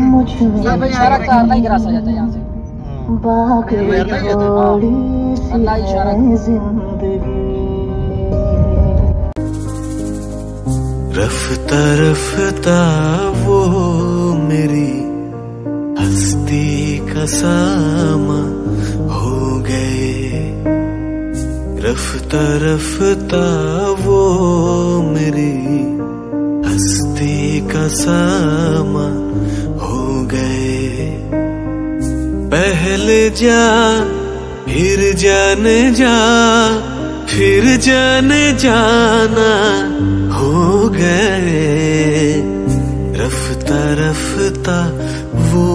मुझ ही है इशारा। है ज़िंदगी। रफ्ता रफ्ता वो मेरी हस्ती का सामा हो गए। रफ्ता रफ्ता वो मेरी हस्ती का सामा हो गए। पहले जा फिर जाने जा फिर जाने जाना हो गए। रफ्ता रफ्ता वो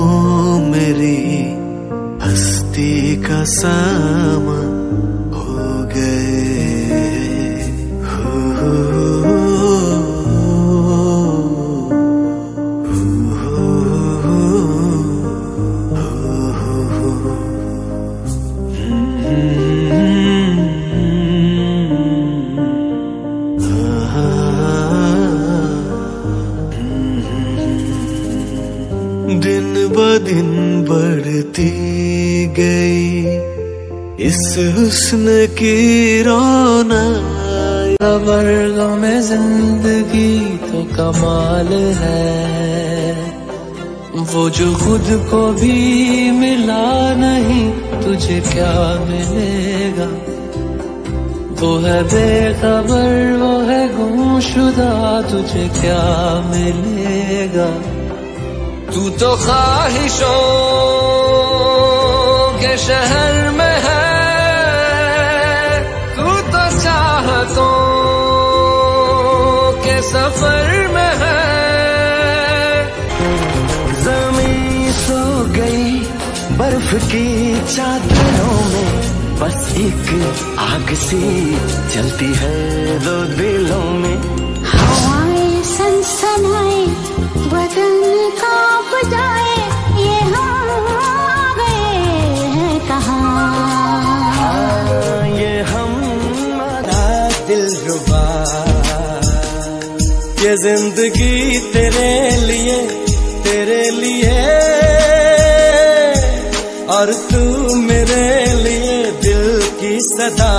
मेरी हस्ती का सामा हो गए। दिन बढ़ती गई। इस हुस्न की रौनक। वर्गों में ज़िंदगी तो कमाल है। वो जो खुद को भी मिला नहीं, तुझे क्या मिलेगा? वो है बेखबर, वो है गुमशुदा, तुझे क्या मिलेगा? तू तो ख्वाहिशों के शहर में है। तू तो चाहतों के सफ़र में है। ज़मीन सो गई बर्फ़ की चादरों में, बस एक आग सी जलती है दो दिलों में। हवाएँ सनसनाए ये ज़िंदगी तेरे लिए तेरे लिए। और तू मेरे लिए दिल की सदा।